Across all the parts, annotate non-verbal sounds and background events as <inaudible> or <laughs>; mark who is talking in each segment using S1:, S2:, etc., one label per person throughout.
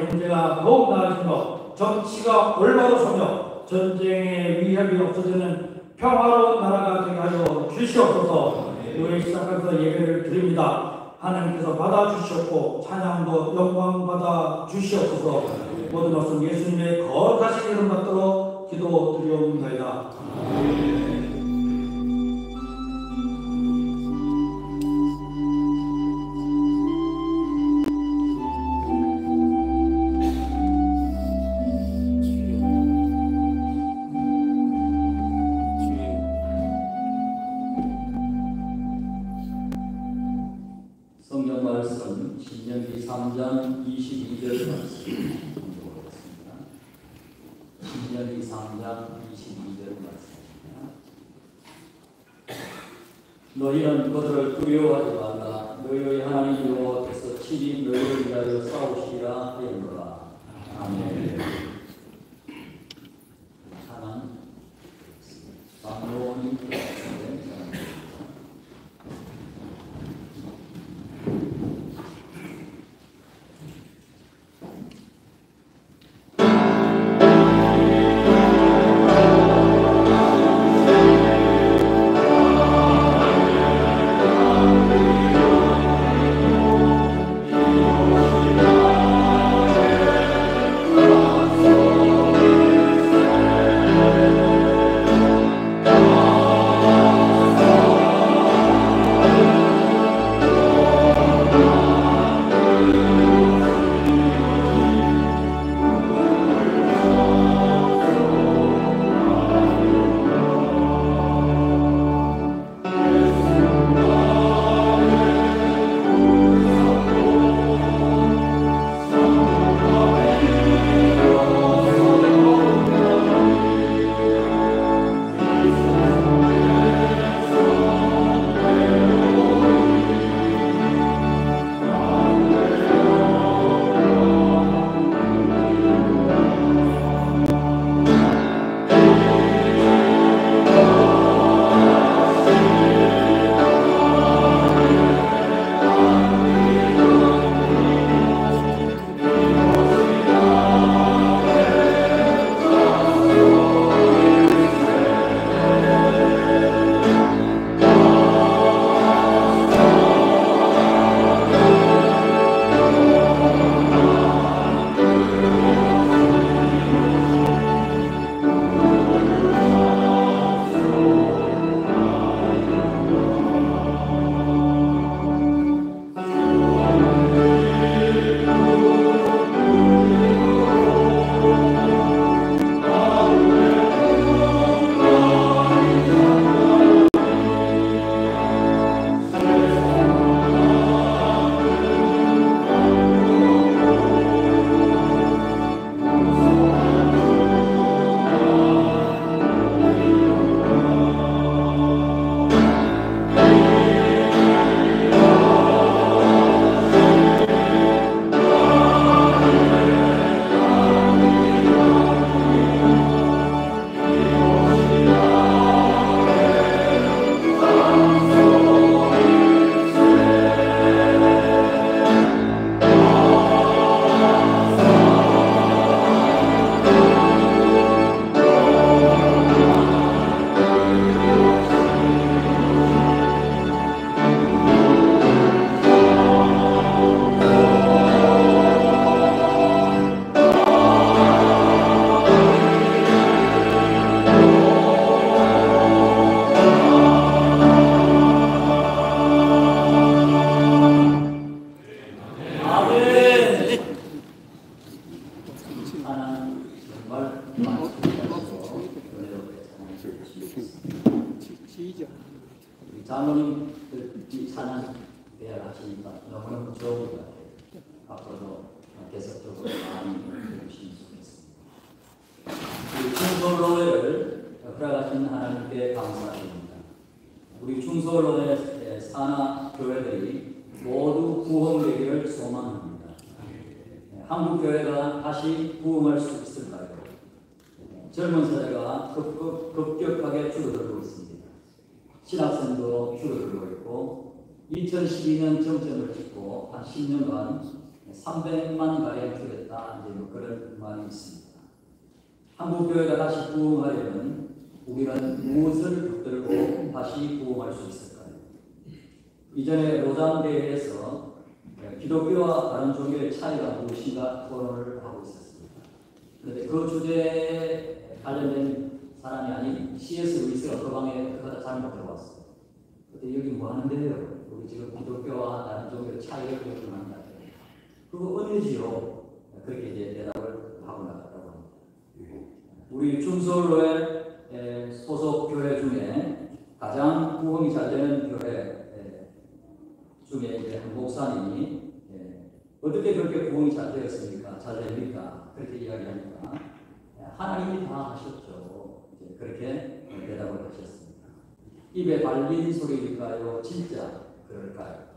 S1: 경제가 더욱 나아진 것, 정치가 올바로 서며 전쟁의 위협이 없어지는 평화로운 나라가 되게 하여 주시옵소서 노래 시작하면서 예배를 드립니다.
S2: 하나님께서 받아주셨고 찬양도 영광 받아주시옵소서 모든 것은 예수님의 거룩하신 이름 받도록 기도 드리옵나이다.
S3: 젊은 세대가 급격하게 줄어들고 있습니다. 신학생도 줄어들고 있고 2012년 정점을 찍고 한 10년간 300만 가량 줄였다 이제 뭐 그런 말이 있습니다. 한국 교회가 다시 부흥하려면 우리는 무엇을 붙들고 다시 부흥할 수 있을까요?
S2: 이전에 로잔 대회에서 예, 기독교와 다른 종교의 차이가 무엇인가 토론을 하고 있었습니다. 그런데 그 주제에 관련된 사람이 아닌 C.S. 루이스가 그 방에 그가 잘못 들어왔어요. 그때 여기 뭐 하는데요? 우리 지금 기독교와 다른 종교의 차이를 보여주는 다. 그거 은혜지요. 그렇게 이제 대답을 하고 나갔다고 합니다. 우리 중서로의 소속 교회 중에 가장 부흥이 잘 되는 교회 에, 중에 이제 한 목사님이 예, 어떻게 그렇게 부흥이 잘 되었습니까? 잘 됩니까? 그렇게 이야기하니까 예, 하나님이 다 하셨죠. 이제 그렇게 대답을 하셨습니다. 입에 발린 소리일까요? 진짜 그럴까요?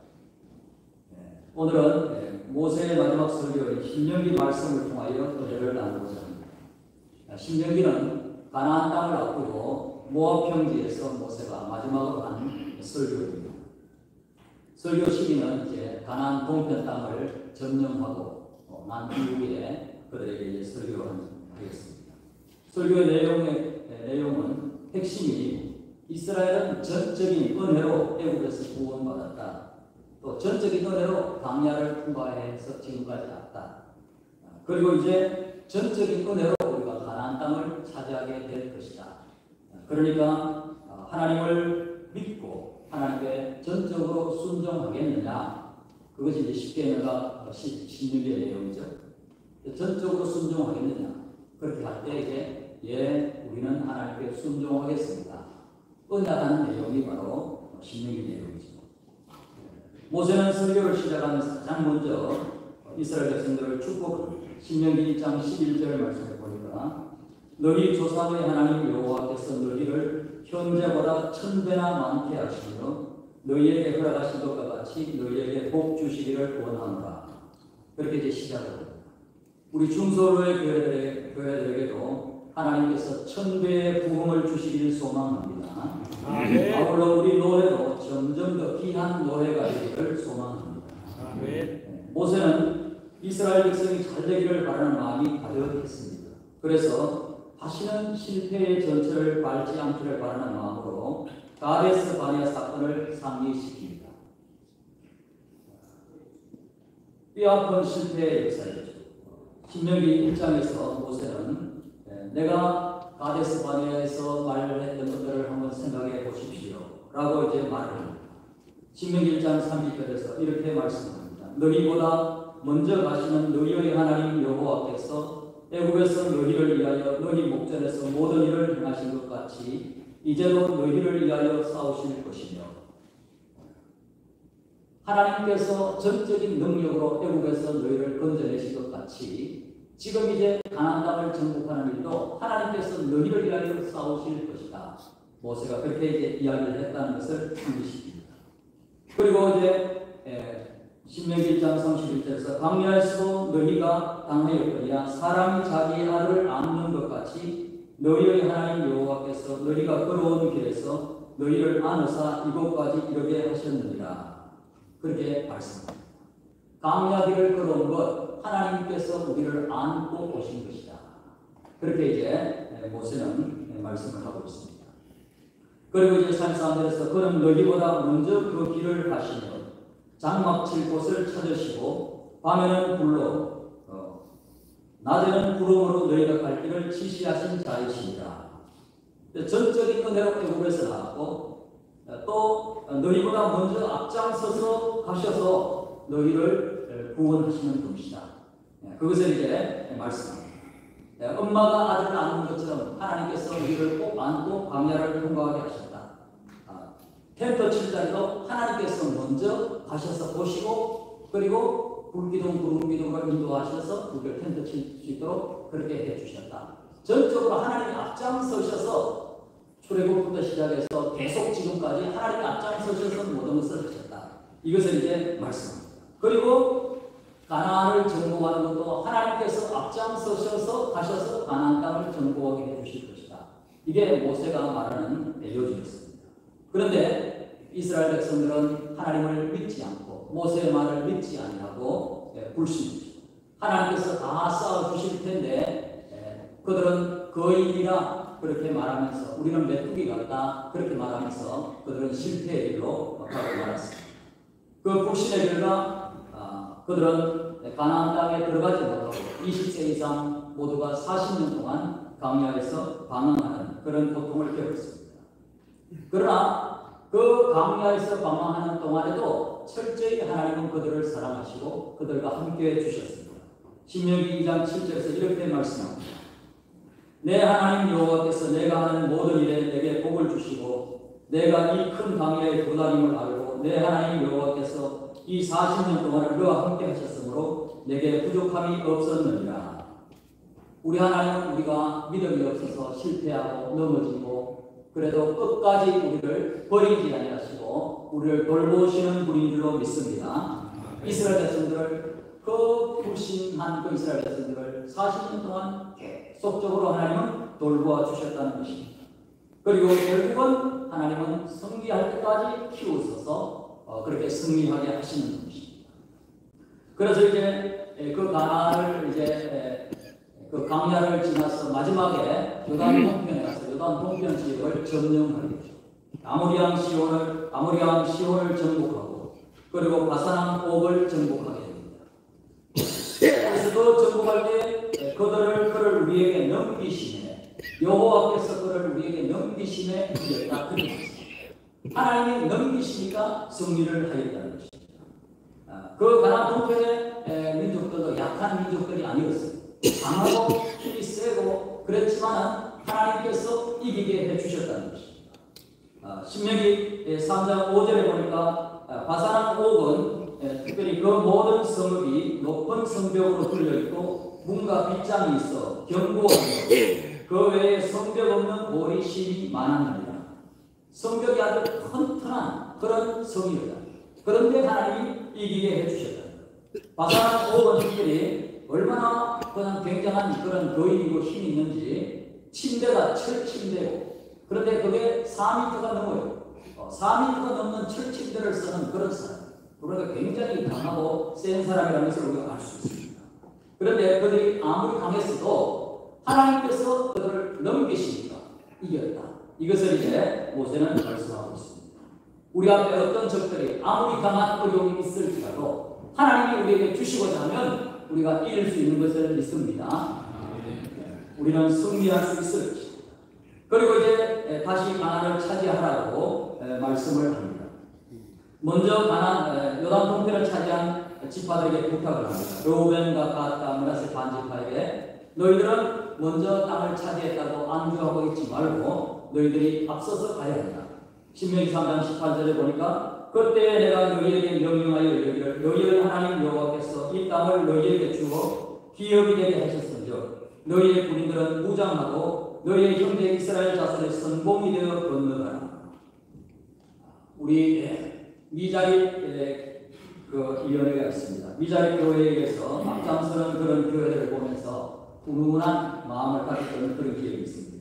S2: 예, 오늘은 예, 모세의 마지막 설교인 신명기 말씀을 통하여 은혜를 나누고자 합니다. 아, 신명기는 가나안 땅을 앞두고 모압 평지에서 모세가 마지막으로 한 설교입니다. 설교 시기는 이제 가나안 동편 땅을 점령하고 어, 난 이후에 그들에게 설교를 하겠습니다. 설교의 내용의 에, 내용은 핵심이 이스라엘은 전적인 은혜로 애국에서 구원받았다. 또 전적인 은혜로 광야를 통과해서 지금까지 왔다. 아, 그리고 이제 전적인 은혜로 우리가 가나안 땅을 차지하게 될 것이다. 아, 그러니까 아, 하나님을 믿고 하나님께 전적으로 순종하겠느냐? 그것이 이제 내가 신유의 내용이죠. 전적으로 순종하겠느냐? 그렇게 할 때 이제 예, 우리는 하나님께 순종하겠습니다. 은혜하는 내용이 바로 신유의 내용이죠. 모세는 설교를 시작하면서 가장 먼저 이스라엘 백성들을 축복합니다. 신명기 1장 11절 말씀을 보니까 너희 조상의 하나님 여호와께서 너희를 현재보다 천 배나 많게 하시며 너희에게 허락하신 것과 같이 너희에게 복 주시기를 원한다. 그렇게 이제 시작을 합니다. 우리 중소로의 교회들에게, 교회들에게도 하나님께서 천배의 부흥을 주시기를 소망합니다. 아울러 우리 노래도 점점 더 귀한 노래가 되기를 소망합니다. 네, 모세는 이스라엘 백성이 잘 되기를 바라는 마음이 가득했습니다. 그래서 다시는 실패의 전철을 밟지 않기를 바라는 마음으로 가데스 바니아 사건을 상기시킵니다. 뼈아픈 실패의 역사이죠. 신명기 1장에서 모세는 네, 내가 가데스 바니아에서 말을 했던 것들을 한번 생각해 보십시오. 라고 이제 말을. 신명기 1장 30절에서 이렇게 말씀합니다. 너희보다 먼저 가시는 너희의 하나님 여호와께서 애굽에서 너희를 위하여 너희 목전에서 모든 일을 행하신 것 같이 이제도 너희를 위하여 싸우실 것이며 하나님께서 전적인 능력으로 애굽에서 너희를 건져내신 것 같이 지금 이제 가나안 땅을 정복하는 일도 하나님께서 너희를 위하여 싸우실 것이다. 모세가 그렇게 이제 이야기를 했다는 것을 상기시킵니다. 그리고 이제 에, 신명기 1장 31절에서 광야에서 너희가 당하였거니와 사람이 자기 아들을 안는 것 같이 너희의 하나님 여호와께서 너희가 걸어온 길에서 너희를 안으사 이곳까지 이르게 하셨느니라. 그렇게 말씀합니다. 광야길을 걸어온 것 하나님께서 우리를 안고 오신 것이다. 그렇게 이제 모세는 말씀을 하고 있습니다. 그리고 이제 33절에서 그는 너희보다 먼저 그 길을 가시며 장막 칠 곳을 찾으시고 밤에는 불로 어, 낮에는 구름으로 너희가 갈 길을 지시하신 자이십니다. 전적인 은혜로 애국에서 나왔고 또 너희보다 먼저 앞장서서 가셔서 너희를 구원하시는 분이시다. 그것을 이제 말씀합니다. 엄마가 아들을 안는 것처럼 하나님께서 너희를 꼭 안고 광야를 통과하게 하셨다. 아, 텐트 칠 자리도 하나님께서 먼저 가셔서 보시고 그리고 불기둥 구름기둥을 인도하셔서 우리를 텐트 칠 수 있도록 그렇게 해주셨다. 전적으로 하나님이 앞장서셔서 출애굽부터 시작해서 계속 지금까지 하나님이 앞장서셔서 모든 것을 하셨다. 이것을 이제 말씀합니다. 그리고 가나안을 정복하는 것도 하나님께서 앞장서셔서 가셔서 가나안 땅을 정복하게 해주실 것이다. 이게 모세가 말하는 요지였습니다. 그런데 이스라엘 백성들은 하나님을 믿지 않고 모세의 말을 믿지 아니하고 불신이죠. 하나님께서 다 쌓아 주실 텐데 그들은 거인이라 그렇게 말하면서 우리는 메뚜기 같다 그렇게 말하면서 그들은 실패의 길로 가고 말았습니다. 그 불신의 결과 아, 그들은 가나안 땅에 들어가지 못하고 20세 이상 모두가 40년 동안 광야에서 방황하는 그런 고통을 겪었습니다. 그러나 그 광야에서 방황하는 동안에도 철저히 하나님은 그들을 사랑하시고 그들과 함께 해 주셨습니다. 신명기 2장 7절에서 이렇게 말씀합니다. 내 하나님 여호와께서 내가 하는 모든 일에 내게 복을 주시고 내가 이큰 광야에 도달임을 알고 내 하나님 여호와께서 이 40년 동안을 그와 함께 하셨으므로 내게 부족함이 없었느니라. 우리 하나님은 우리가 믿음이 없어서 실패하고 넘어지고 그래도 끝까지 우리를 버리지 아니하시고 우리를 돌보시는 분인 줄로 믿습니다. 이스라엘 백성들을 그 불신한 그 이스라엘 백성들을 40년 동안 계속적으로 하나님은 돌보아 주셨다는 것입니다. 그리고 결국은 하나님은 승리할 때까지 키우셔서 어, 그렇게 승리하게 하시는 것입니다. 그래서 이제 에, 그 가나를 이제 에, 그 강야를 지나서 마지막에 요단 동편에 가서 요단 동편 지역을 점령하게 되죠. 아모리왕 시온을 아모리왕 시온을 정복하고 그리고 바사랑 옥을 정복하게 됩니다. 그래서 그 정복할 때 그들을 그를 우리에게 넘기심에 여호와께서 그를 우리에게 넘기심에 이겼다 그랬습니다. 하나님이 넘기시니까 승리를 하였다는 것입니다. 아, 그 가나안 동편의 에, 민족들도 약한 민족들이 아니었어요. 강하고 힘이 세고 그랬지만 하나님께서 이기게 해주셨다는 것입니다. 아, 신명기 3장 5절에 보니까 아, 바사랑 옥은 에, 특별히 그 모든 성읍이 높은 성벽으로 뚫려있고 문과 빗장이 있어 견고하며 그 외에 성벽 없는 돌이 심이 많았느니라. 성벽이 아주 튼튼한 그런 성이었다. 그런데 하나님이 이기게 해주셨다. 옥은 특별히 얼마나 그냥 굉장한 그런 거인이고 힘이 있는지 침대가 철침대고 그런데 그게 4m가 넘어요. 어, 4m가 넘는 철침대를 쓰는 그런 사람. 그러니까 굉장히 강하고 센 사람이라는 것을 우리가 알 수 있습니다. 그런데 그들이 아무리 강했어도 하나님께서 그들을 넘기시니까 이겼다. 이것을 이제 모세는 말씀하고 있습니다. 우리 앞에 어떤 적들이 아무리 강한 어려움이 있을지라도 하나님이 우리에게 주시고자 하면 우리가 이길 수 있는 것을 믿습니다. 우리는 승리할 수 있을 것입니다. 그리고 이제 다시 가나안을 차지하라고 말씀을 합니다. 먼저 가나안 요단 동편을 차지한 지파들에게 부탁을 합니다. 로벤과 가다 므라세 반지파에게 너희들은 먼저 땅을 차지했다고 안주하고 있지 말고 너희들이 앞서서 가야 한다. 신명기 3장 18절에 보니까 그때 내가 너희에게 명령하여 이르기를 너희의 하나님 여호와께서 이 땅을 너희에게 주어 기업이 되게 하셨은즉 너희의 군인들은 무장하고 너희의 형제 이스라엘 자손의 선봉이 되어 건너가라. 우리 미자리 그 위원회가 있습니다. 미자리 교회에서 앞장서는 그런 교회들을 보면서 훈훈한 마음을 가졌던 그런 기억이 있습니다.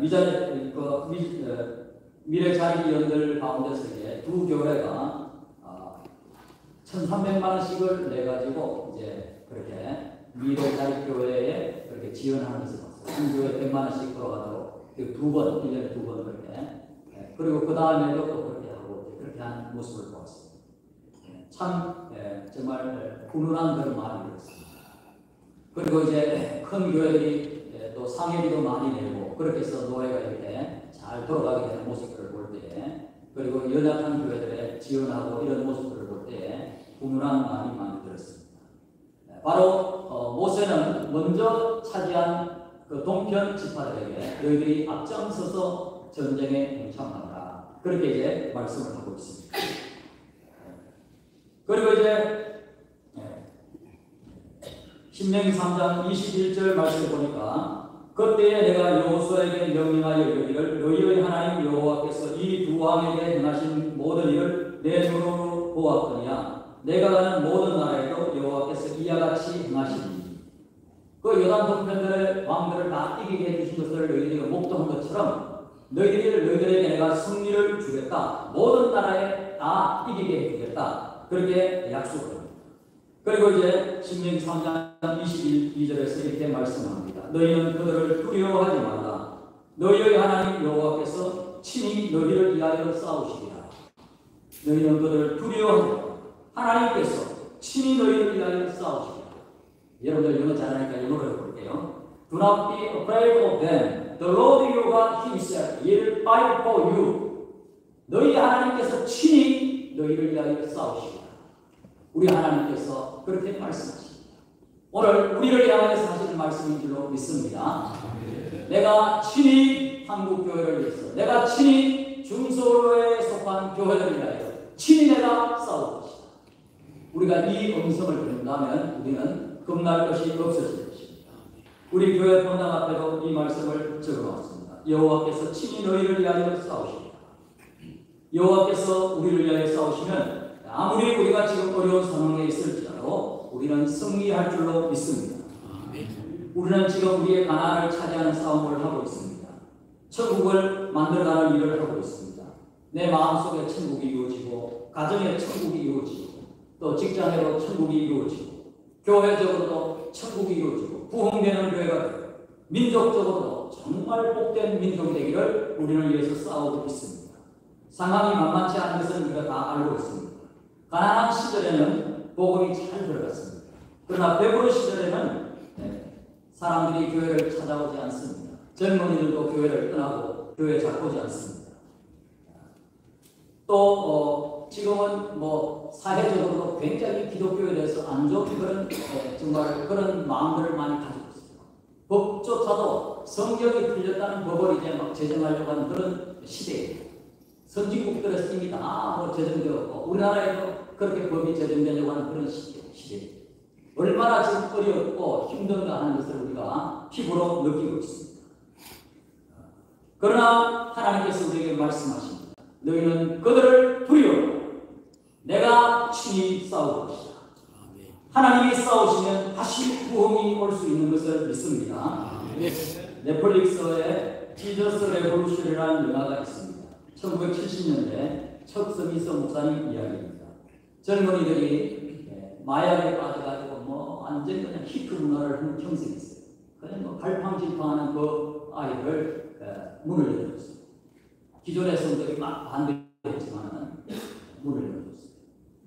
S2: 미자리 그 미, 미래 자리위원들 가운데서 이제 두 교회가 아, 1,300만 원씩을 내 가지고 이제 그렇게 미래 자리 교회에 그렇게 봤어요. 한 교회 100만 원씩 들어가도록 두 번, 1년에 두 번 그렇게. 예, 그리고 그 다음에도 또 그렇게 하고 그렇게 하는 모습을 보았습니다. 예, 참 예, 정말 훈훈한 그런 마음이 들었습니다. 그리고 이제 큰 교회들이 예, 또 상해비도 많이 내고 그렇게 해서 노예가 이렇게 잘 돌아가게 되는 모습들을 볼 때에 그리고 연약한 교회들에 지원하고 이런 모습들을 볼 때에 훈훈한 마음이 많이 들었습니다. 네, 바로 어, 모세는 먼저 차지한 그 동편 지파들에게 너희들이 앞장서서 전쟁에 동참하라 그렇게 이제 말씀을 하고 있습니다. 네. 그리고 이제 네, 신명기 3장 21절 말씀을 보니까 그때에 내가 여호수아에게 명령하여 이르기를 너희의 하나님 여호와께서 이 두 왕에게 행하신 모든 일을 내 눈으로 보았거니와 내가 가는 모든 나라에도 여호와께서 이와 같이 행하시니. 그 요단 동편들의 왕들을 다 이기게 해주신 것을 너희들이 목도한 것처럼 너희들이 너희들에게 내가 승리를 주겠다. 모든 나라에 다 이기게 해주겠다. 그렇게 약속을. 그리고 이제 신명기 3장 22절에서 이렇게 말씀합니다. 너희는 그들을 두려워하지 말라. 너희의 하나님 여호와께서 친히 너희를 위하여 싸우시리라. 너희는 그들을 두려워하고 하나님께서 친히 너희를 위하여 싸우시리라. 여러분들 영어 잘하니까 영어로 해볼게요. Do not be afraid of them. The Lord your God himself will fight for you. 너희 하나님께서 친히 너희를 위하여 싸우시리라. 우리 하나님께서 그렇게 말씀하십니다. 오늘 우리를 향해서 하시는 말씀인 줄로 믿습니다. 내가 친히 한국 교회를 위해서, 내가 친히 중소로에 속한 교회를 위하여 친히 내가 싸울 것이다. 우리가 이 음성을 듣는다면 우리는 겁날 것이 없어질 것입니다. 우리 교회 본당 앞에도 이 말씀을 적어놨습니다. 여호와께서 친히 너희를 위하여 싸우십니다. 여호와께서 우리를 위하여 싸우시면 아무리 우리가 지금 어려운 상황에 있을지라도 우리는 승리할 줄로 믿습니다. 우리는 지금 우리의 가나안을 차지하는 싸움을 하고 있습니다. 천국을 만들어가는 일을 하고 있습니다. 내 마음속에 천국이 이루어지고 가정에 천국이 이루어지고 또 직장에도 천국이 이루어지고 교회적으로도 천국이 이루어지고 부흥되는 교회가 되고 민족적으로도 정말 복된 민족이 되기를 우리는 위해서 싸우고 있습니다. 상황이 만만치 않은 것은 우리가 다 알고 있습니다. 가난한 시절에는 복음이 잘 들어갔습니다. 그러나 배부른 시절에는 네, 사람들이 교회를 찾아오지 않습니다. 젊은이들도 교회를 떠나고 교회 잡고지 않습니다. 또 어, 지금은 뭐 사회적으로도 굉장히 기독교에 대해서 안 좋은 그런 에, 정말 그런 마음들을 많이 가지고 있습니다. 법조차도 성경이 틀렸다는 법을 이제 막 제정하려고 하는 그런 시대예요. 선진국들에서 이미 다뭐 제정되었고 우리나라에도 그렇게 법이 제정되려고 하는 그런 시대, 시대예요. 얼마나 지금 어렵고 힘든가 하는 것을 우리가 피부로 느끼고 있습니다. 그러나 하나님께서 우리에게 말씀하십니다. 너희는 그들을 두려워. 내가 친히 싸울 것이다. 하나님이 싸우시면 다시 부흥이 올 수 있는 것을 믿습니다. 넷플릭스에 Jesus Revolution이라는 영화가 있습니다. 1970년대 척 스미스 목사님 이야기입니다. 젊은이들이 예, 마약에 빠져가지고 뭐 완전 그냥 히피 문화를 형성했어요. 그냥 뭐 갈팡질팡하는 그 아이를 예, 문을 열어줬어요. 기존의 성도들이 막 반대했지만은 문을 열어줬어요.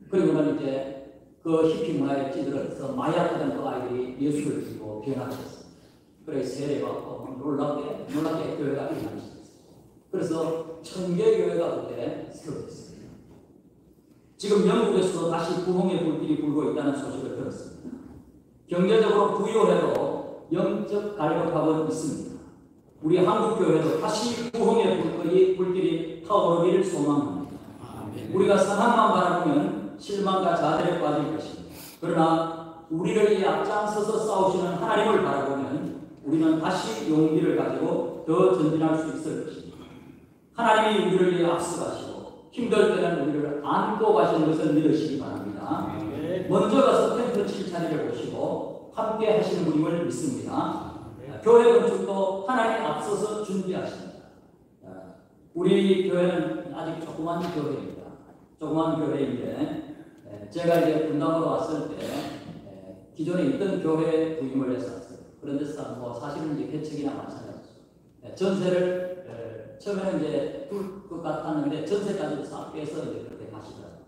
S2: 그리고 는 이제 그 히피 문화에 찌들어서 마약하던 그 아이들이 예수를 믿고 변화했어요. 그래 세례받고 놀랍게 놀랍게 교회가 시작했어요. 그래서 천개 교회가 그때 세워졌습니다. 지금 영국에서도 다시 부흥의 불길이 불고 있다는 소식을 들었습니다. 경제적으로 부유해도 영적 갈급함은 있습니다. 우리 한국 교회도 다시 부흥의 불길이, 불길이 타오르기를 소망합니다. 우리가 상황만 바라보면 실망과 좌절에 빠질 것입니다. 그러나 우리를 이 앞장서서 싸우시는 하나님을 바라보면 우리는 다시 용기를 가지고 더 전진할 수 있을 것입니다. 하나님이 우리를 위해 앞서가시고 힘들 때는 우리를 안고 가시는 것을 믿으시기 바랍니다. 먼저 가서 텐트 칠 자리를 보시고 함께 하시는 분임을 믿습니다. 교회 건축도 하나님 앞서서 준비하십니다. 아, 우리 교회는 아직 조그만 교회입니다. 조그만 교회인데 에, 제가 이제 분당으로 왔을 때 에, 기존에 있던 교회에 부임을 왔어요. 그런데 사- 뭐 사실은 이제 개척이나 마찬가지죠. 에, 전세를 에, 처음에는 이제 둘것 같았는데 전세까지 싹 빼서 이제 그렇게 가시더라고요.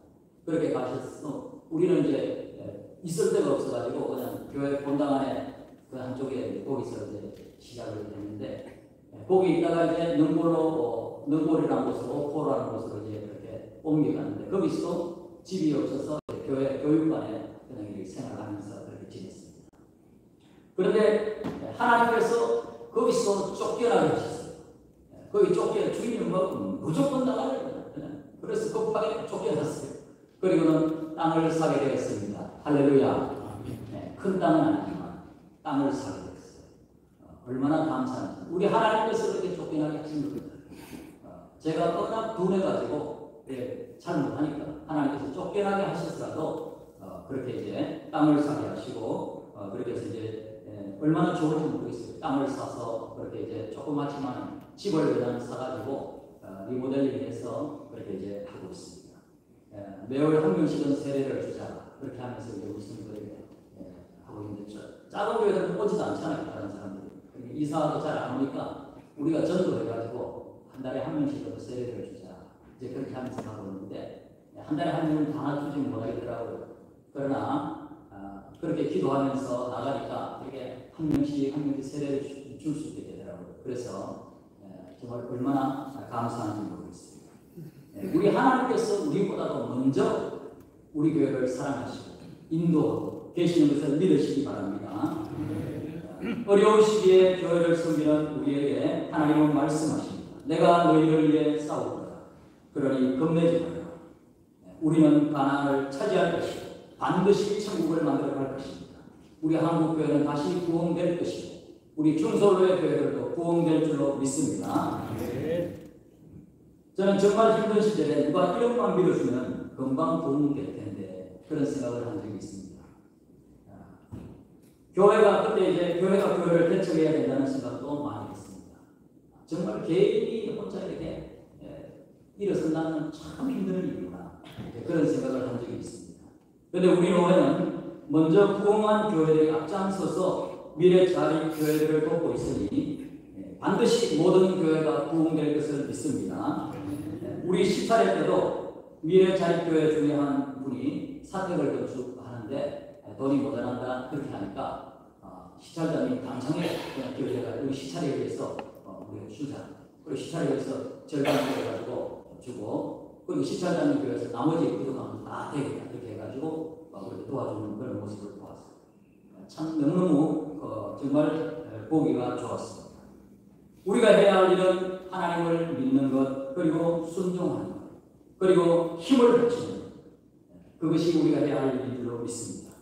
S2: 그렇게 가셨어. 우리는 이제 에, 있을 데가 없어가지고 그냥 교회 본당 안에 그 한쪽에 거기서 이제 시작을 했는데 예, 거기 있다가 이제 능골로 어, 능골이라는 곳으로 포라는 곳으로 이제 그렇게 옮겨갔는데 거기서 집이 없어서 교회 교육관에 그냥 이렇게 생활하면서 그렇게 지냈습니다. 그런데 예, 하나님께서 거기서 쫓겨나게 하셨어요. 예, 거기 쫓겨 주인은 뭐 무조건 나가야 돼요. 그냥. 그래서 급하게 쫓겨났어요. 그리고는 땅을 사게 되었습니다. 할렐루야. 네, 큰 땅은 아니지만 땅을 사게 됐어요. 어, 얼마나 감사한지. 우리 하나님께서 그렇게 쫓겨나게 하신 겁니다. 어, 제가 워낙 둔해가지고 예, 잘 못하니까 하나님께서 쫓겨나게 하셨어도 어, 그렇게 이제 땅을 사게 하시고 어, 그렇게 해서 이제 예, 얼마나 좋은지 모르겠어요. 땅을 사서 그렇게 이제 조그맣지만 집을 그냥 사가지고 어, 리모델링해서 그렇게 이제 하고 있습니다. 예, 매월 한 명씩은 세례를 주자 그렇게 하면서 이제 무슬림들에게 예, 하고 있는데 저- 작은 교회들은 오지도 않잖아요 다른 사람들이 그러니까 이사도 잘 안 오니까 우리가 전도해가지고 한 달에 한 명씩은 세례를 주자 이제 그렇게 하면서 하고 있는데 한 달에 한 명은 다 놔주지는 못하겠더라고요. 그러나 아, 그렇게 기도하면서 나가니까 이렇게 한 명씩 한 명씩 세례를 주- 줄 수도 있게 되더라고요. 그래서 예, 정말 얼마나 감사한지 모르겠습니다. 예, 우리 하나님께서 우리보다도 먼저 우리 교회를 사랑하시고 인도하고 계시는 것을 믿으시기 바랍니다. 어려운 시기에 교회를 섬기는 우리에게 하나님은 말씀하십니다. 내가 너희를 위해 싸우리라. 그러니 겁내지 말라. 우리는 가나안을 차지할 것이고 반드시 천국을 만들어 갈 것입니다. 우리 한국 교회는 다시 부흥될 것이고 우리 중솔로의 교회들도 부흥될 줄로 믿습니다. 저는 정말 힘든 시절에 누가 이름만 믿어주면 금방 부흥될 텐데 그런 생각을 한 적이 있습니다. 아, 교회가 그때 이제 교회가 교회를 대처해야 된다는 생각도 많이 했습니다. 정말 개인이 혼자 이렇게 예, 일어선다는 참 힘든 예, 그런 생각을 한 적이 있습니다. 그런데 우리 교회는 먼저 부흥한 교회들이 앞장서서 미래 자립 교회들을 돕고 있으니 예, 반드시 모든 교회가 부흥될 것을 믿습니다. 예, 우리 14회 때도 미래 자립 교회 중에 한 분이 사택을 건축하는데 예, 돈이 모자란다 그렇게 하니까 어, 시찰장이 당장에 교회가 우리 시찰에 의해서 어, 우리가 주자 그리고 시찰에 의해서 절반을 해가지고 주고 그리고 시찰장님 교회에서 나머지 부족함은 다 되겠다 이렇게 해가지고 어, 우리가 도와주는 그런 모습을 보았어요. 참 너무너무 어, 정말 에, 보기가 좋았습니다. 우리가 해야 할 일은 하나님을 믿는 것 그리고 순종하는 것 그리고 힘을 합치는 것 그것이 우리가 해야 할 일인 줄로 믿습니다.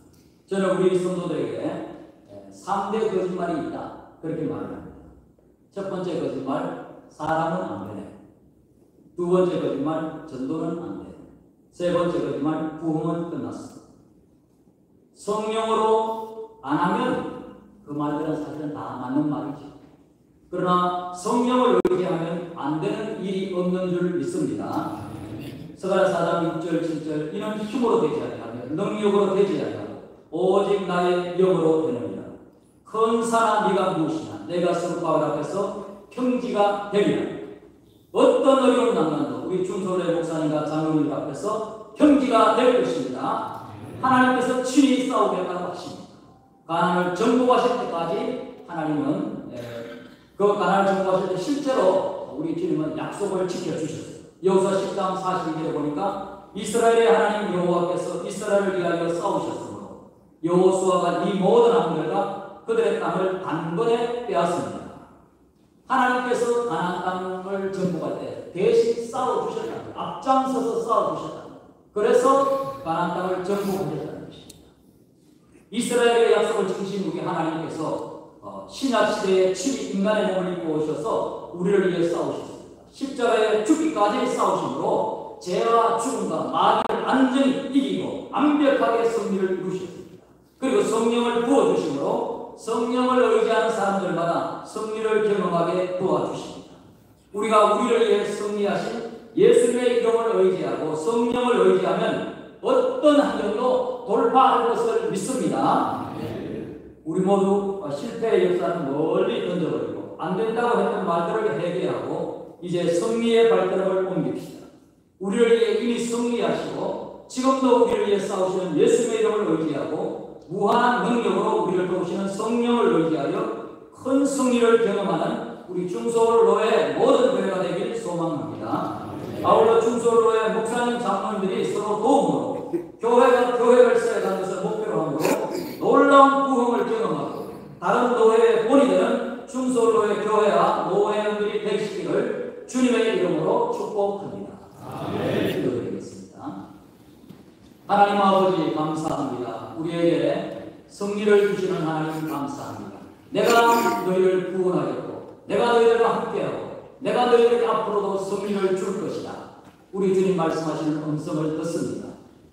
S2: 저는 우리 성도들에게 에, 3대 거짓말이 있다 그렇게 말을 합니다. 첫 번째 거짓말 사람은 안 되네. 두 번째 거짓말 전도는 안 돼. 세 번째 거짓말 부흥은 끝났어. 성령으로 안 하면 그 말들은 사실은 다 맞는 말이죠. 그러나 성령을 의지하면 안 되는 일이 없는 줄 믿습니다. 서가라 사장 6절 7절 이는 힘으로 되지 아니하며 능력으로 되지 아니하고 오직 나의 영으로 되느니라. 큰 사람 네가 무엇이냐 내가 성바울 앞에서 평지가 되리라. 어떤 어려운 난관도 우리 중소의 목사님과 장로님 앞에서 평지가 될 것입니다. 하나님께서 친히 하십니다. 가난을 정복하실 때까지 하나님은 에, 그 가난을 정복하실 때 실제로 우리 주님은 약속을 지켜주셨어요. 여호수아 10장 42절에 보니까 이스라엘의 하나님 여호와께서 이스라엘을 위하여 싸우셨으므로 여호수아가 이 모든 왕들과 그들의 땅을 단번에 빼앗습니다. 하나님께서 가나안 땅을 정복할 때 대신 싸워 주셨다. 앞장서서 싸워 주셨다. 그래서 가나안 땅을 정복하셨다는 것입니다. 이스라엘의 약속을 지키신 우리 하나님께서 어, 신약 시대에 치 인간의 몸을 입고 오셔서 우리를 위해 싸우셨습니다. 십자가에 죽기까지 싸우심으로 죄와 죽음과 마귀를 완전히 이기고 완벽하게 승리를 이루셨습니다. 그리고 성령을 부어주심으로 성령을 의지하는 사람들마다 승리를 경험하게 도와주십니다. 우리가 우리를 위해 승리하신 예수님의 이름을 의지하고 성령을 의지하면 어떤 환경도 돌파할 것을 믿습니다. 우리 모두 실패의 역사는 멀리 던져버리고 안 된다고 했던 말들을 해결하고 이제 승리의 발걸음을 옮깁시다. 우리를 위해 이미 승리하시고 지금도 우리를 위해 싸우시는 예수님의 이름을 의지하고 무한한 능력으로 우리를 도우시는 성령을 의지하여 큰 승리를 경험하는 우리 중소로의 모든 교회가 되길 소망합니다. 아울러 중소로의 목사님 장로님들이 서로 도움으로 교회가 교회를 세워가는 것을 목표로 함으로 놀라운 부흥을 경험하고 다른 노회의 되는 중소로의 교회와 노회원들이 되시기를 주님의 이름으로 축복합니다. 기도드리겠습니다. 하나님 아버지 감사합니다. 우리에게 승리를 주시는 하나님 감사합니다. 내가 너희를 구원하겠고 내가 너희들과 함께하고 내가 너희에게 앞으로도 승리를 줄 것이다. 우리 주님 말씀하시는 음성을 듣습니다.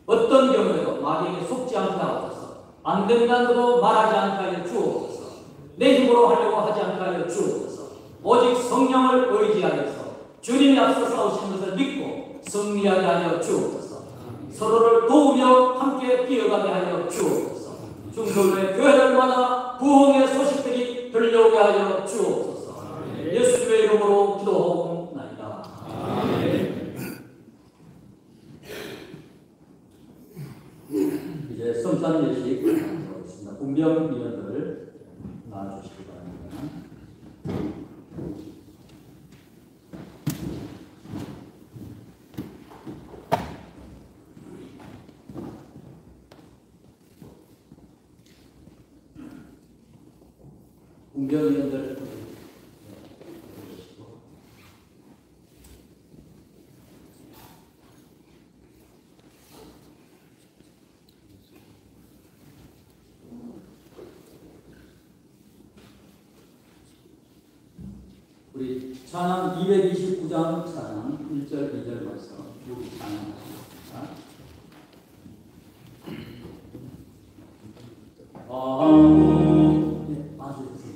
S2: 어떤 경우에도 마귀에게 속지 않게 하옵소서. 안 된다고 말하지 않게 하여 주옵소서. 내 힘으로 하려고 하지 않게 하여 주옵소서. 오직 성령을 의지하여서 주님이 앞서 싸우시는 것을 믿고 승리하게 하여 주옵소서. 서로를 도우며 함께 뛰어가게 하여 주옵소서. 중소의 교회들마다 부흥의 소식들이 들려오게 하여 주옵소서. 예수님의 이름으로 기도하옵 전사는 일식 들어가겠습니다. 공병위원들 나와주시기 바랍니다. 공병위원들 찬양 229장 찬양 1절 2절 말씀 우리 찬양하십니다. 아, 네, 맞으세요.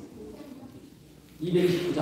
S2: 229장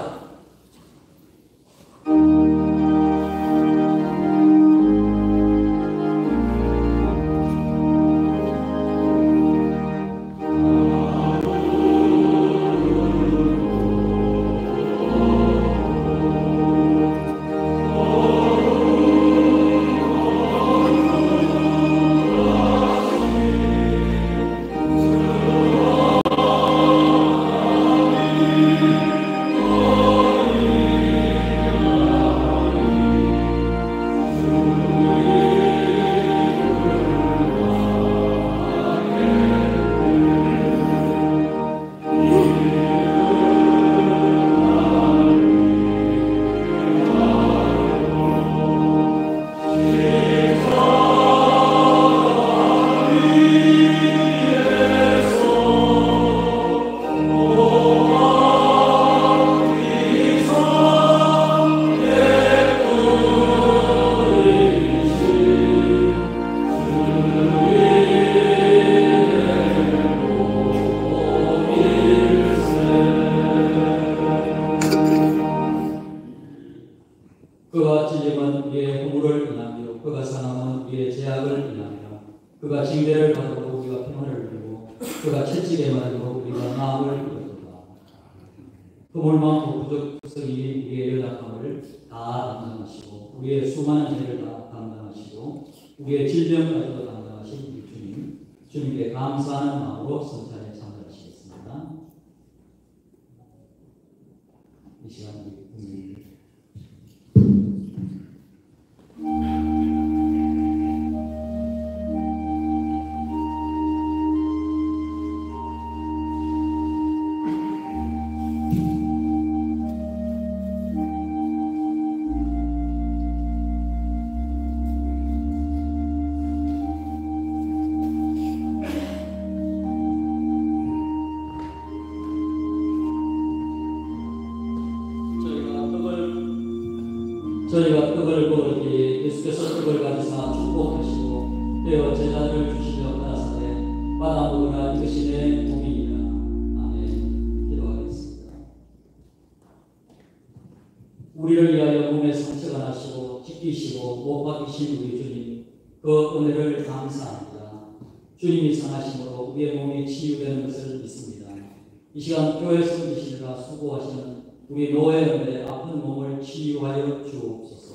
S2: 수고하시는 우리 노예들의 아픈 몸을 치유하여 주옵소서.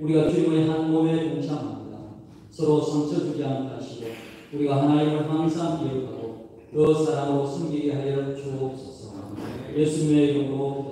S2: 우리가 주님의 한 몸에 동참합니다. 서로 상처 주지 않게 하시고 우리가 하나님을 항상 기억하고 그 사랑으로 숨기게 하여 주옵소서. 예수님의 이름으로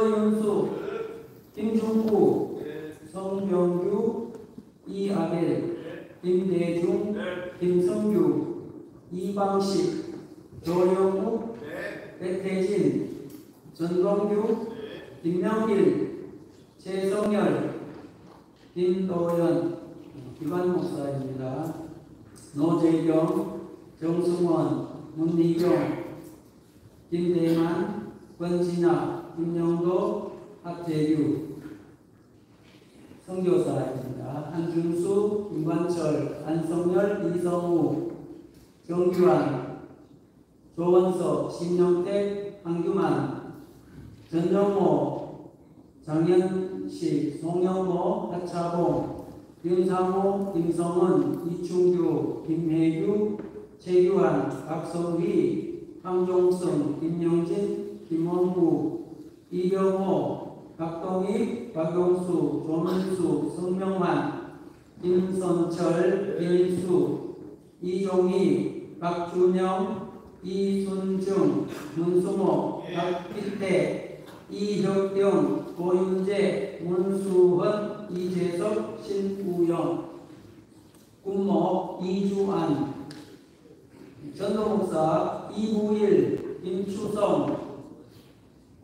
S4: 서윤수, 김중구, 성병규, 이아벨, 김대중, 김성규, 이방식, 조영욱, 백태진, 전동규, 김명길, 최성열, 김도연, 기관 목사입니다. 노재경, 정승원, 문미경, 김대만, 권진아, 김영도, 박재규 선교사입니다. 한준수, 김관철, 안성열, 이성우, 정규환, 조원석, 신영택, 황규만, 전정모, 장현식, 송영모, 하차봉, 윤상호, 김성은, 이충규, 김혜규, 최규환, 박성휘, 황종성, 김영진, 김원구, 이병호, 박동희, 박용수, 조민수, 성명환, 김선철, 김일수, 이종희, 박준영, 이순중, 문수모, 박기태, 이혁경, 고윤재, 문수헌, 이재석, 신우영, 군목, 이주안, 전도목사 이부일, 김추성,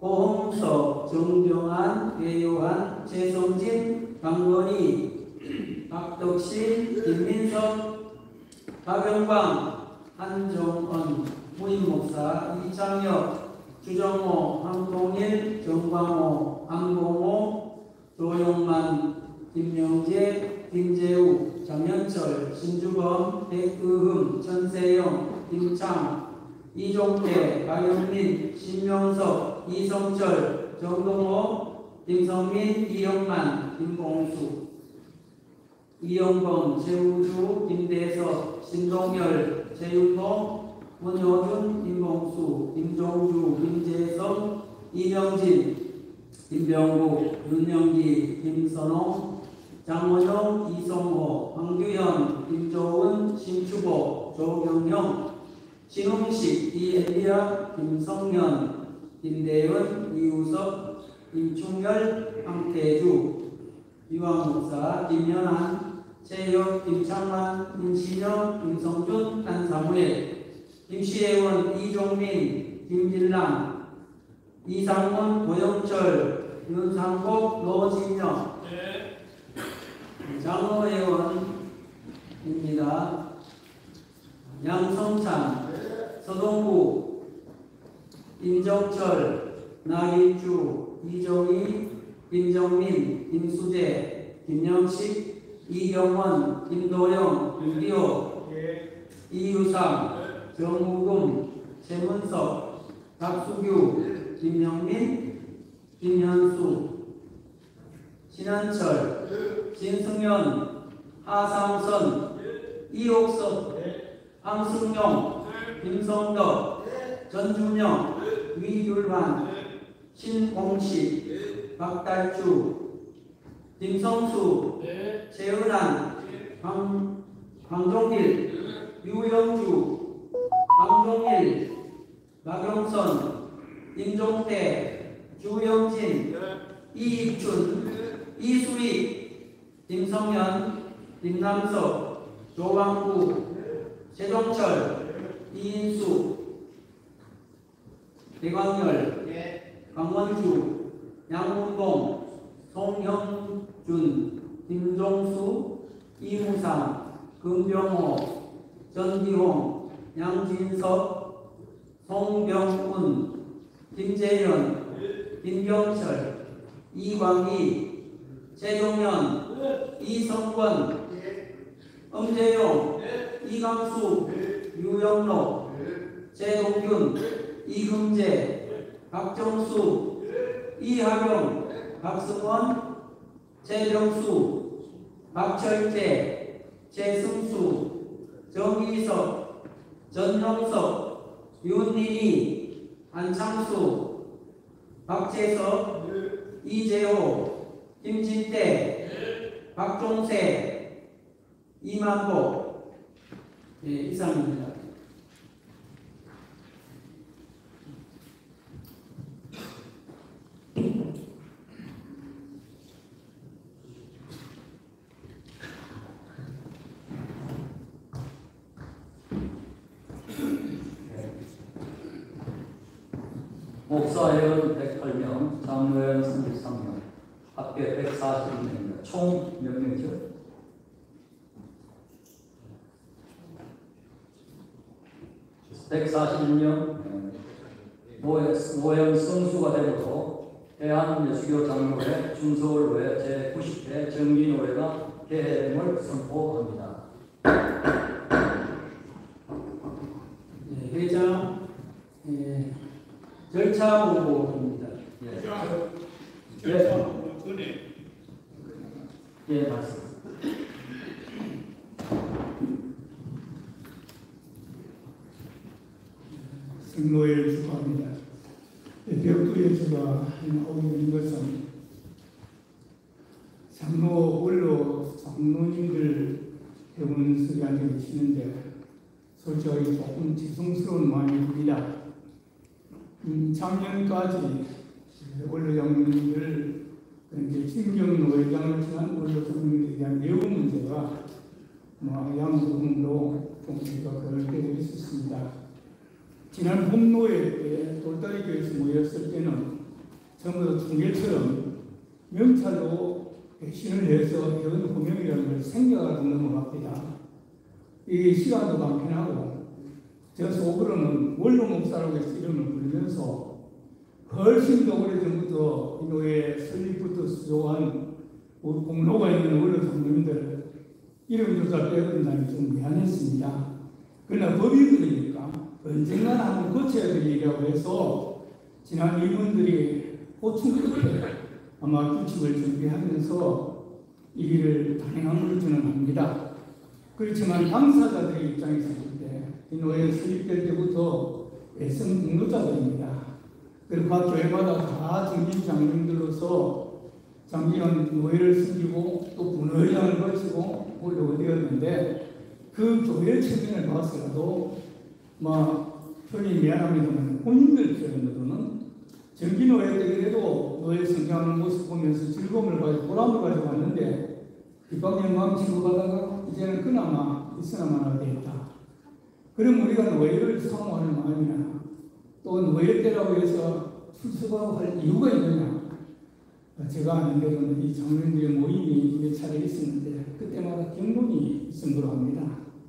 S4: 고홍석, 정병환, 배요한, 최성진, 강건희, <clears throat> 박덕신, 김민석, 박영광, 한정언, 무인목사, 이창혁, 주정호, 황동일, 정광호, 황봉호, 조용만, 김영재, 김재우, 장현철, 신주범, 백의흠, 전세영, 김창, 이종태, 박영민, 신명석, 이성철, 정동호, 김성민, 이영만, 김봉수, 이영범, 최우주, 김대석, 신동열, 최윤봉, 문효준, 김봉수, 김종주, 김재성, 이병진, 김병국, 윤영기, 김선홍, 장원영, 이성호, 황규현, 김조은, 신추복, 조경영, 신홍식, 이엘리아, 김성년, 김대은, 이우석, 김충열, 황태주, 유황목사, 김연한, 최혁, 김창만, 김신영, 김성준, 한사무엘, 김시혜원, 이종민, 김길랑, 이상문, 고영철, 윤상복, 노진영, 장로회원입니다. 양성찬, 서동구, 임정철, 나길주, 이정희, 김정민, 김수재, 김영식, 이경원, 김도영, 김기호, 이유상, 정우금, 최문석, 박수규, 김영민, 김현수, 신한철, 진승현, 하상선, 이옥섭, 황승용, 김성덕, 전준영, 위율환, 신공식, 박달주, 김성수, 최은한, 황, 황종일, 유영주, 황종일, 박영선, 임종태, 주영진, 이익춘, 이수희, 김성현, 김남석, 조광구, 최종철, 이인수, 대광열, 강원주, 양문봉, 송형준, 김종수, 이무상, 금병호, 전기홍, 양진석, 송병훈, 김재현, 김경철, 이광희, 최종현, 이성권, 엄재용, 이강수, 유영록, 최동균, 이금재, 박정수, 이하경, 박승원, 최정수, 박철재, 최승수, 정희석, 전영석, 윤희리, 안창수, 박재석, 이재호, 김진태, 박종세, 이만복, 예, 이상입니다.
S2: 목사회원 108명, 장로회원 33명, 합계 140명입니다. 총 몇 명이죠? (141명) 모형 성수가 되므로 대한예수교 장로회 중서울로회 제90회 정기노회가 개회됨을 선포합니다.
S4: 예, 회장 예, 절차 보고입니다.
S2: 예, 예, 예, 말씀.
S5: 성노예를 축하합니다. 대표부의 제가 나오고 있는 것은 장로 원로 장로님들 대부분 서기 앉아 계시는데 솔직하게 조금 죄송스러운 마음이 듭니다. 음, 작년까지 원로 장로님들 이제 신경 노회장을 지난 원로 장로님들에 대한 내용 문제가 뭐 양부분으로 좀 우리가 그럴 때도 있었습니다. 지난 홍로회 때 돌다리 교회에서 모였을 때는 전부 다 중계처럼 명찰로 백신을 해서 이런 호명이라는 걸 생각하고 넘어갑니다. 이게 시간도 간편하고 저 속으로는 원로 목사라고 해서 이름을 부르면서 훨씬 더 오래전부터 이 노예 설립부터 수조한 우리 공로가 있는 원로 장로님들 이름조차 빼버린다니 좀 미안했습니다. 그러나 법이 그러니까 언젠가는 한번 고쳐야 될 일이라고 해서 지난 의원들이 보충 끝에 아마 규칙을 준비하면서 이 길을 단행한 걸로 저는 압니다. 그렇지만 당사자들의 입장에서 볼 때, 이 노예 수립될 때부터 애성 공로자들입니다. 그리고 각 교회마다 다 정기 장로님들로서 장기간 노예를 숨기고 또 분회장을 거치고 올려오되었는데 그 교회 체면을 봐서라도 뭐 표현이 미안합니다만 본인들 표현으로는 정기 노예 때 그래도 노예 성장하는 모습 보면서 즐거움을 가지고 보람을 가지고 왔는데 뒷방에 마음치고 가다가 이제는 그나마 있으나마나 되겠다. 그럼 우리가 노예를 사모하는 마음이나 또 노예 때라고 해서 출석하고 할 이유가 있느냐? 제가 아는 대로는 이 장로님들의 모임이 몇 차례 있었는데 그때마다 있은 걸로 합니다.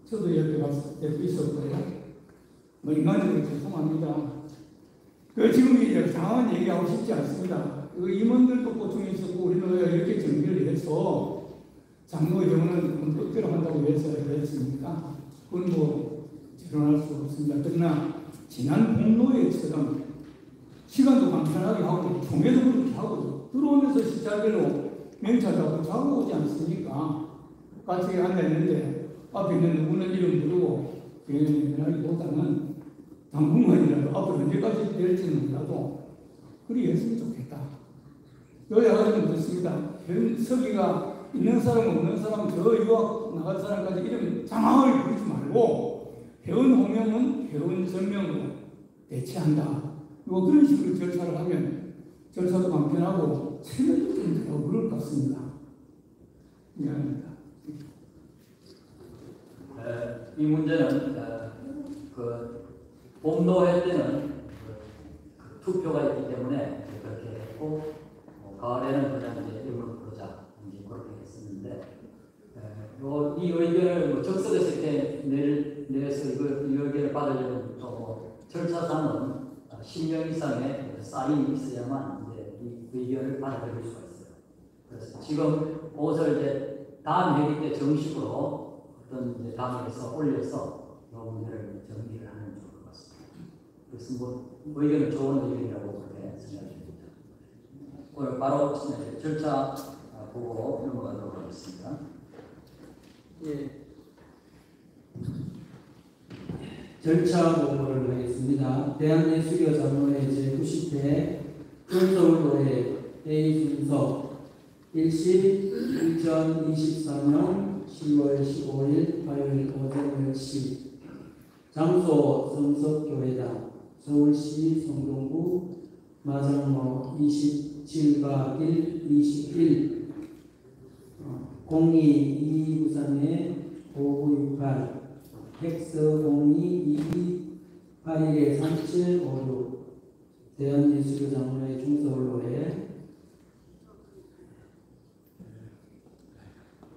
S5: 저도 옆에 갔을 때도 있었고요. 뭐 인간적으로 죄송합니다. 그 지금 이제 장황한 얘기하고 싶지 않습니다. 그 임원들도 보충이 있었고 우리는 왜 이렇게 정비를 해서 장로의 경우는 뜻대로 한다고 해서 그랬습니까? 그건 뭐 재론할 수 없습니다. 그러나 지난 공로회처럼 시간도 간편하게 하고 종회도 그렇게 하고 들어오면서 시차별로 명찰하고 자고 오지 않습니까? 같이 앉아있는데 앞에 있는 누구는 이름 부르고 그러기보다는 당분간이라도 앞으로 언제까지 될지는 몰라도 그리 했으면 좋겠다. 요약하면 그렇습니다. 현 서기가 있는 사람 없는 사람 저 유학 나갈 사람까지 이름 장황하게 부르지 말고 회원 호명은 회원 전명으로 대체한다. 뭐 그런 식으로 절차를 하면 절차도 간편하고 체면도 좀더 그럴 것 같습니다. 미안합니다.
S2: 에, 이 문제는 에, 그 봄노회 때는 그, 그 투표가 있기 때문에 그렇게 했고 어, 가을에는 그냥 이제 이름을 부르자 이제 그렇게 했었는데 에, 요, 이 의견을 뭐 적석에서 이렇게 낼, 내서 이걸 이 의견을 받으려면 또뭐 절차상은 10명 이상의 사인이 있어야만 이제 이 의견을 받아들일 수가 있어요. 그래서 지금 그것을 이제 다음 회기 때 정식으로 어떤 이제 당에서 올려서 이 문제를 정리를 하는 게 좋을 것 같습니다. 그래서 뭐 의견은 좋은 의견이라고 그렇게 생각합니다. 오늘 바로 이제 절차 아, 보고 넘어가도록 하겠습니다.
S4: 예. 절차 공부를 하겠습니다. 대한예술가 장로회 제90회 전서울로회 회의 순서 일시 2024년 10월 15일 화요일 오전 10시 장소 성석교회당 서울시 성동구 마장로 27가 1 21 02 이부산의 5968 텍스 02 2281의 3756 대한예술교 장로회 중서울로회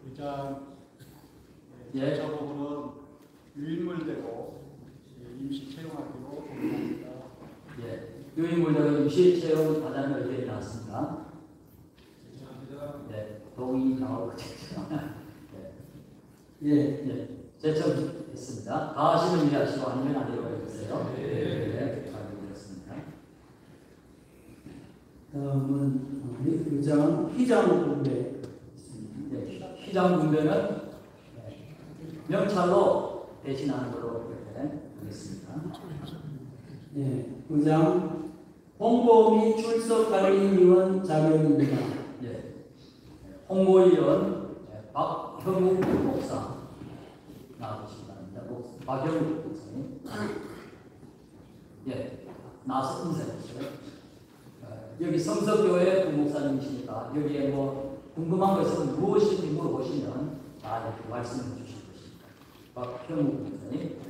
S6: 일단
S2: 예.
S6: 저 부분은 유인물대로 임시 채용하기로 동의합니다.
S2: 예, 유인물대로 유시 채용 하자는 의견이 나왔습니다. 네, 동의 나오고 <laughs>
S4: 예,
S2: 예, 제청했습니다. 다 하시면 이해하시고 아니면 안 되고 해주세요. 네, 알겠습니다.
S4: 다음은 어, 의장 희장 공배
S2: 네, 휘장 분배는 네, 명찰로 대신하는 걸로 이렇게 하겠습니다.
S4: 예, 의장 홍보 및 출석 관리위원 자격입니다.
S2: 예, 홍보위원 예, 박형욱 목사 나와주시기 바랍니다. 목- 박형욱 목사님. 예, 나와서 인사해주세요. 어, 여기 성서교회 부목사님이시니까 여기에 뭐 궁금한 것은 무엇인지 물어보시면 다 이렇게 것입니다. 박형욱 목사님,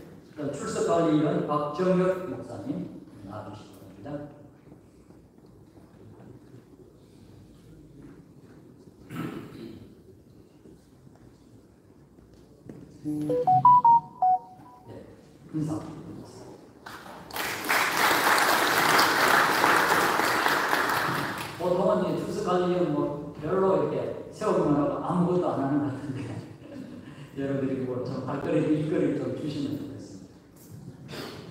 S2: 출석관리위원 박정혁 목사님 나와주시기 바랍니다. 네, 인사. 보통은 출석관리위원 뭐 별로 이렇게 세우기만 하고 아무것도 안 하는 것 같은데 여러분들이 뭐좀 발걸이 일거리 좀 주시면 좋겠습니다.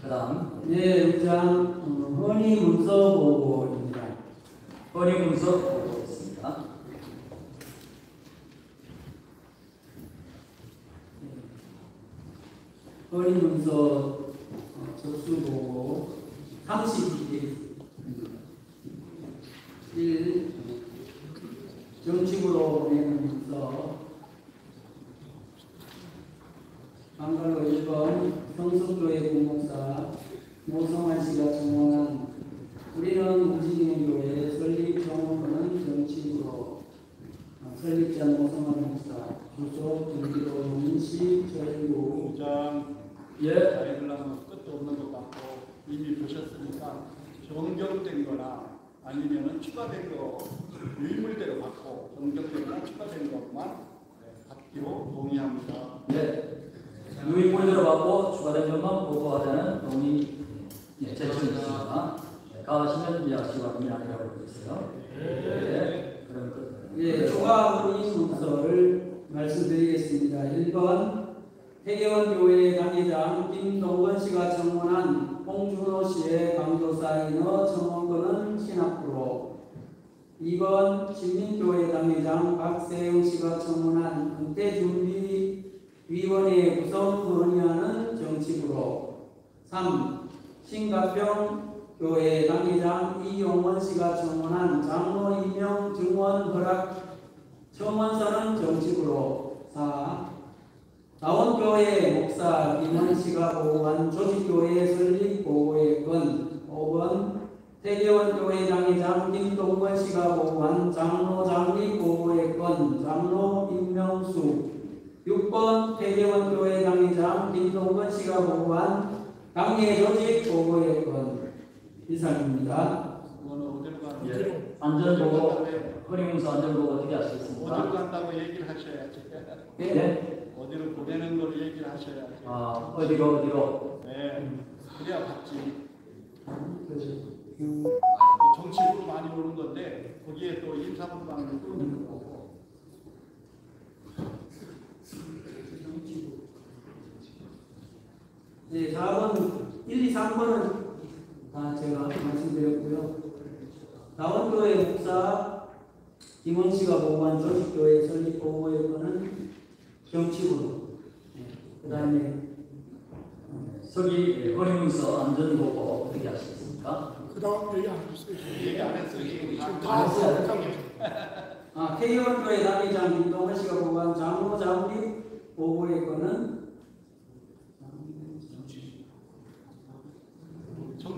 S2: 그다음
S4: 예, 의장 어, 헌의 문서 보고입니다.
S2: 건의 문서 보겠습니다.
S4: 헌의 문서 당회 조직 보고의 건 이상입니다.
S6: 어디로
S2: 예, 안전보고 허리문서 안전보고 어떻게
S6: 어디로
S2: 하시겠습니까?
S6: 간다고 얘기를 하셔야지.
S2: 네.
S6: 어디로 보내는 걸 얘기를 하셔야지.
S2: 아 어디로 어디로?
S6: 네. 그래야 받지.
S4: 그,
S6: 정치부로 많이 오는 건데 거기에 또 인사분방을 또
S4: 네, 4번, 1, 2, 3번은 다 제가 말씀드렸고요. 다원교회 목사 김원 씨가 보고한 조직교회 설립 보고의 건은 정치부로. 네, 그 다음에
S2: 서기 허리문서 안전보고 어떻게 하시겠습니까?
S7: 그 다음 얘기 안 했어요.
S6: 얘기 안 했어요.
S7: 지금
S6: 지금
S7: 다 했어요.
S4: 아, K원교회 단위장 김동원 씨가 보고한 장로 장비 보고의 건은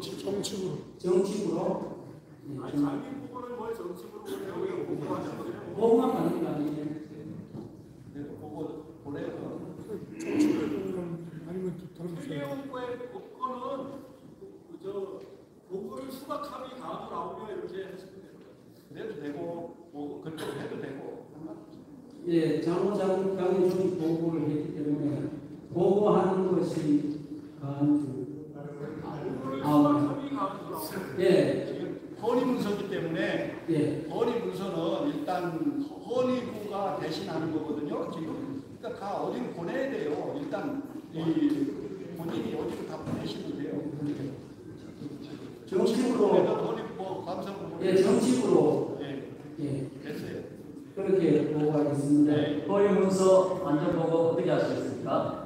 S7: 정치 정치부로.
S4: 정치부로. 네,
S7: 아니
S4: 정-
S7: 장기 부분을 뭘 정치부로 그냥 공부하자고요.
S4: 보고만 받는 거 아니에요?
S6: 그래도 보고 보내요.
S7: 정치부로 아니면 또 다른 거.
S8: 최영구의 법권은 그저 보고를 수박함이 가도 나오며 이렇게 하시면 됩니다.
S6: 그래도 되고 뭐 그쪽으로 해도 되고.
S4: 예, 강의 조직 보고를 했기 때문에 보고하는 것이 간주. 아, 예,
S6: 지금 허니 문서기 때문에
S4: 예.
S6: 허니 문서는 일단 허니부가 대신하는 거거든요. 지금 그러니까 다 어디로 보내야 돼요. 일단 이 본인이 어디로 다 보내시면 돼요.
S4: 정치부로,
S6: 허니 뭐 감사부
S4: 예, 정치부로,
S6: 예,
S4: 예,
S6: 됐어요.
S4: 그렇게 보고하겠습니다.
S6: 네.
S2: 허리문서 안전보고 어떻게 하시겠습니까?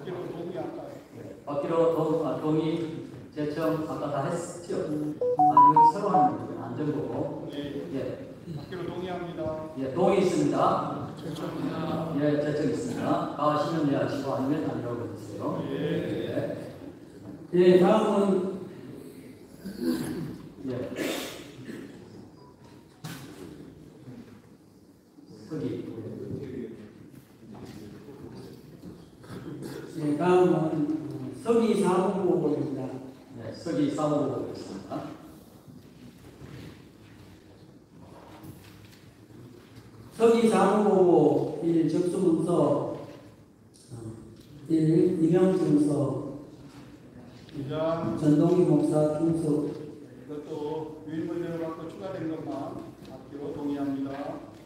S6: 받기로 동의할까요?
S2: 받기로 동, 아, 동의 제청 아까 다 했죠? 아니면 새로 하는 거예요? 안전보고.
S6: 네.
S2: 예,
S6: 받기로 동의합니다.
S2: 예, 동의 있습니다. 예, 제청 있습니다. 가시면 네 하시고 아니면 아니라고 해주세요. 예.
S4: 예, 다음은
S2: 예. 서기.
S4: 예, 다음은 어, 서기 사무 보고입니다.
S2: 네, 서기 사무로 보겠습니다.
S4: 서기 사무보고 1 접수문서 1 임명증서
S6: 이장
S4: 전동기 목사 충수
S6: 이것도 유인물대로 갖고 추가된 것만 받기로 동의합니다.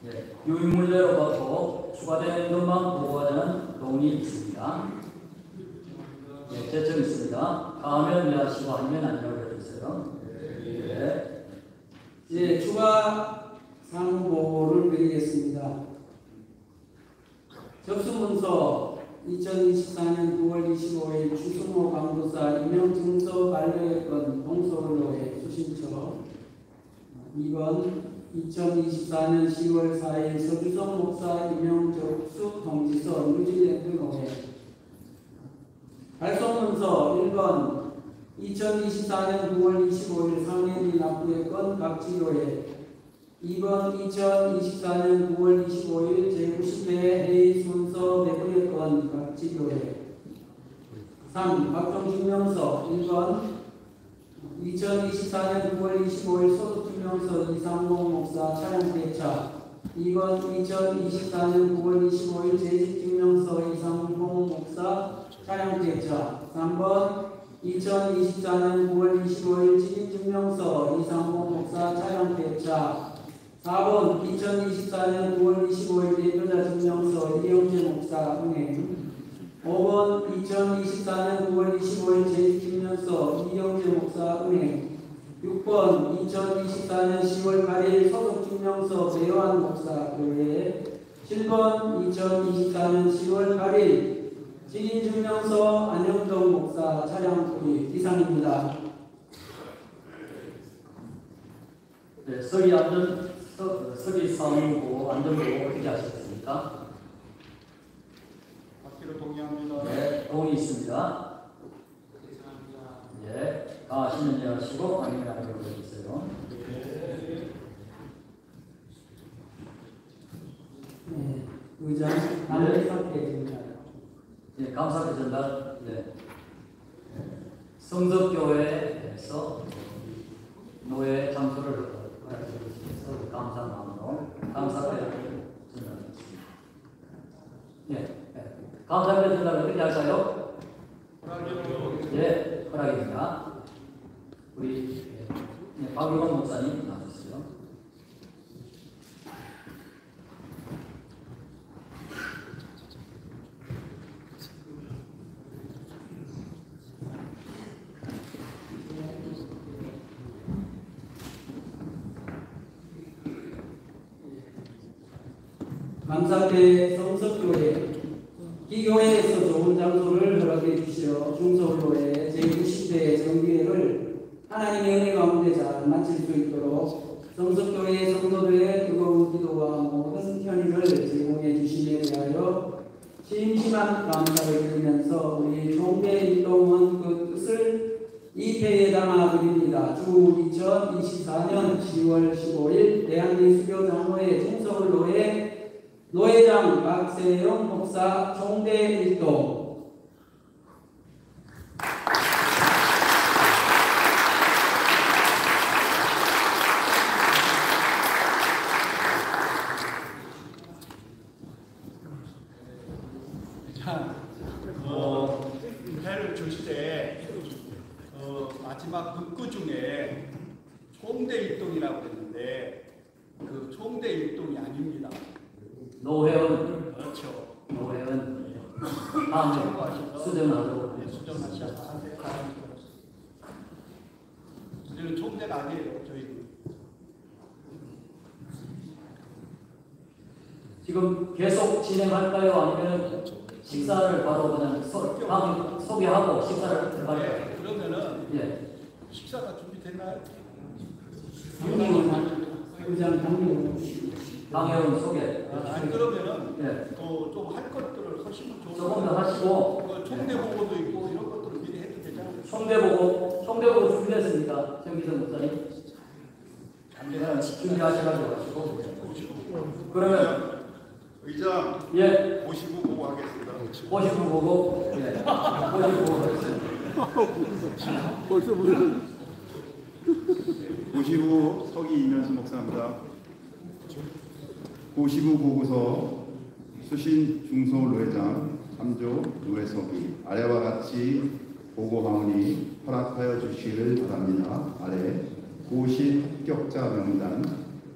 S2: 예, 유인물대로 받고 추가된 것만 보고하자는 동의 있습니다. 예, 제청 있습니다. 가면 네 하시고 아니면 아니라고 해주세요. 예.
S4: 예, 추가 사무보고를 드리겠습니다. 접수문서 2024년 9월 25일 추승호 강도사 임명 증서 반려의 건 동서울로의 수신처 2번 2024년 10월 4일 서주성 목사 임명 접수 통지서 뉴질랜드 노 회 발송문서 1번 2024년 9월 25일 상해리 납부의 건 각지교회 2번 2024년 9월 25일 제90회 회의 순서 배부의 건 각지교회 3. 각종증명서 1번 2024년 9월 25일 소득증명서 이상봉 목사 차량 대차 2번 2024년 9월 25일 재직증명서 이상봉 목사 차량 대차 3번 2024년 9월 25일 진입증명서 이상봉 목사 차량 대차 4번 2024년 9월 25일 대표자 증명서 이영재 목사 은행 5번 2024년 9월 25일 재직증명서 이영재 목사 은행 6번 2024년 10월 8일 소속증명서 배환 목사 교회 7번 2024년 10월 8일 진인증명서 안영정 목사 차량 구입 이상입니다.
S2: 네, 서기 안전 서, 서기 사무고 안전보고 어떻게 하시겠습니까?
S6: 받기로 동의합니다.
S2: 네, 동의 있습니다. 예, 가시면 네 하시고 아니면 아니라고 해주세요.
S4: 네, 의장 남의 상태입니다.
S2: 예, 감사의 전달. 예. 성덕교회에서 노예 장소를 허락해주셔서 감사 마음으로 감사의 전달하겠습니다. 예, 예. 감사의 전달 어떻게 할까요?
S6: 허락기로
S2: 예, 허락입니다. 우리 예, 예, 박유건 목사님 나와주세요.
S4: 감사대 성석교회 기교회에서 좋은 장소를 허락해 주시어 중서울로의 제90대 정기회를 하나님의 은혜 가운데 잘 마칠 수 있도록 성석교회 성도들의 뜨거운 기도와 모든 편의를 제공해 주시기에 대하여 심심한 감사를 드리면서 우리 종대 일동원 그 뜻을 이태에 담아 드립니다. 주 2024년 10월 15일 대한민수교 장로회 중서울로회 노회장 박세영 목사 총대 일동
S6: 자, 어, 회를 주실 때 어, 마지막 문구 중에 총대 일동이라고 했는데 그 총대 일동이 아닙니다.
S2: 노회원,
S6: 그렇죠.
S2: 노회원 다음에 수정하도록
S6: 네, 수정하셔서 우리는 총대가 아니에요. 저희는
S2: 지금 계속 진행할까요? 아니면 식사를 바로 그냥 소, 다음 소개하고 식사를 들어갈까요?
S6: 네, 그러면은
S2: 예.
S6: 식사가 준비됐나요?
S4: 당뇨 의장 당뇨
S2: 방해원 소개.
S6: 아니 그러면은
S2: 예.
S6: 또좀 할 것들을 하시면 좋을
S2: 조금
S6: 것
S2: 더
S6: 같아요.
S2: 하시고
S6: 그 총대 보고도 있고 이런 것들을 미리 해도 되잖아요.
S2: 총대보고 총대보고 준비됐습니까? 정기선 목사님
S6: 안
S2: 준비하셔가지고 하시고 그러면
S9: 의장
S2: 예
S9: 보시고 보고 하겠습니다.
S2: 보시고 보고 예 보시고 보고 하겠습니다.
S7: 벌써 무슨
S9: 95 서기 이면수 목사입니다. 95 보고서 수신 중소 노회장 3조 노회석이 아래와 같이 보고하오니 허락하여 주시기를 바랍니다. 아래 고시 합격자 명단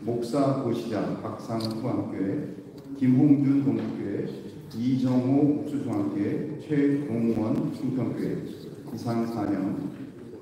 S9: 목사 고시장 박상수학교회 김홍준 동국교회 이정호 옥수중학교회 최동원 충평교회 이상 4년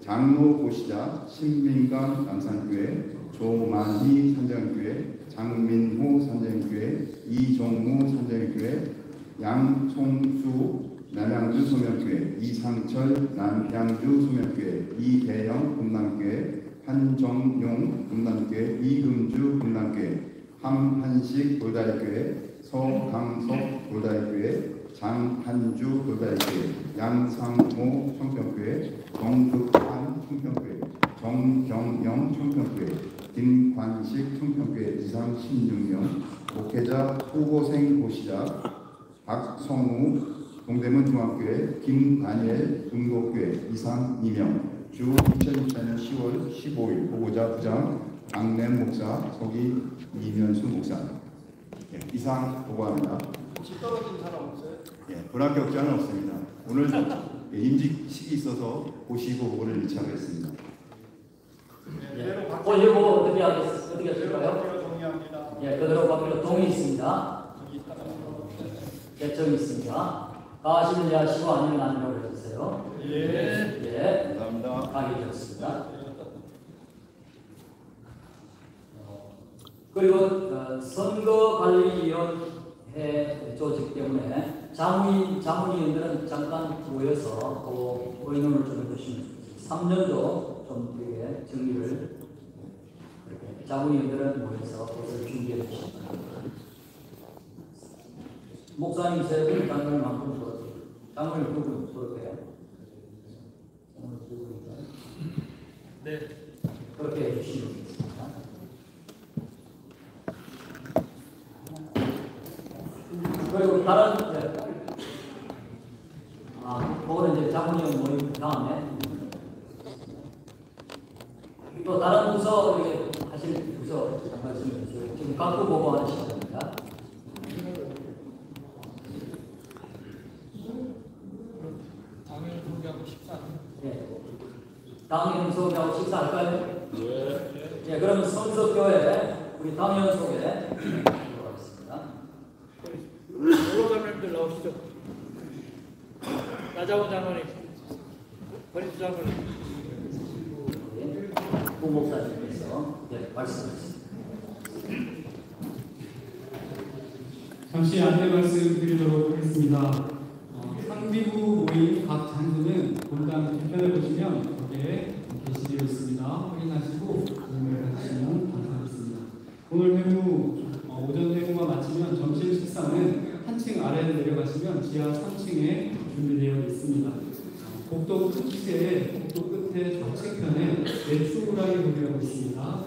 S9: 장로 고시자 신민강 남산교회 조만희 선정교회 장민호 선정교회 이종무 선정교회 양총수 남양주 소명교회 이상철 남양주 소명교회 이대영 금남교회 한정용 금남교회 이금주 금남교회 함한식 돌다리교회 서강석 돌다리교회 장한주 돌다리교회 양상모 청평교회 정극한 청평교회 정경영 청평교회 김관식 청평교회 이상 16명 목회자 후고생 고시자 박성우 동대문 중학교회 김다니엘 중고교회 이상 2명 주 2024년 10월 15일 보고자 부장 강냄 목사 서기 이면수 목사 예, 이상 보고합니다.
S6: 혹시 떨어진 사람 없어요?
S9: 예, 불합격자는 없습니다. 오늘 예, 임직식이 있어서 고시고 보고를 일치하겠습니다.
S6: 네, 그대로 박-
S2: 보시고 어떻게 하겠 어떻게 하실까요?
S6: 정리합니다.
S2: 예 그대로 받기로 동의 있습니다. 개정이 있습니다. 가시는 하시고 아니면 아니라고 해주세요.
S6: 예.
S2: 예.
S9: 감사합니다.
S2: 가게 되었습니다. 그리고 어, 선거관리위원회 조직 때문에 자문위, 자문위원들은 잠깐 모여서 또 의논을 좀 해주시면 좋겠습니다. 3년도 좀 되게 정리를 자문위원들은 모여서 그것을 준비해 주십니다. 목사님 세분 장로님만큼 그렇게 장로님 두분 그렇게요. 장로님 두 분인가요?
S1: 네.
S2: 그렇게 해주시면 좋겠습니다. 그리고 다른 네. 아 그거는 이제 자문위원 모임 다음에 또 다른 부서 이렇게 하실 부서 말씀해 주세요. 지금 각부 보고 하는 시간입니다.
S1: 당연히 공개하고 식사.
S2: 예. 당연 소개하고 식사할까요? 예. 예, 그러면 성서교회 우리 당연 소개 들어가겠습니다.
S1: 여러분들 나오시죠. 권인수 장로님.
S2: 예. 부목사님께서 예, 말씀하셨습니다.
S10: 잠시 안내 말씀 드리도록 하겠습니다. 어, 상비부 모임 각 장소는 본당 뒤편에 보시면 거기에 게시되어 있습니다. 확인하시고 모임을 가지시면 감사하겠습니다. 오늘 회무 어, 오전 회무가 마치면 점심 식사는 한층 아래로 내려가시면 지하 3층에 준비되어 있습니다. 어, 복도 끝에 복도 끝에 좌측편에 내추라이 도배하고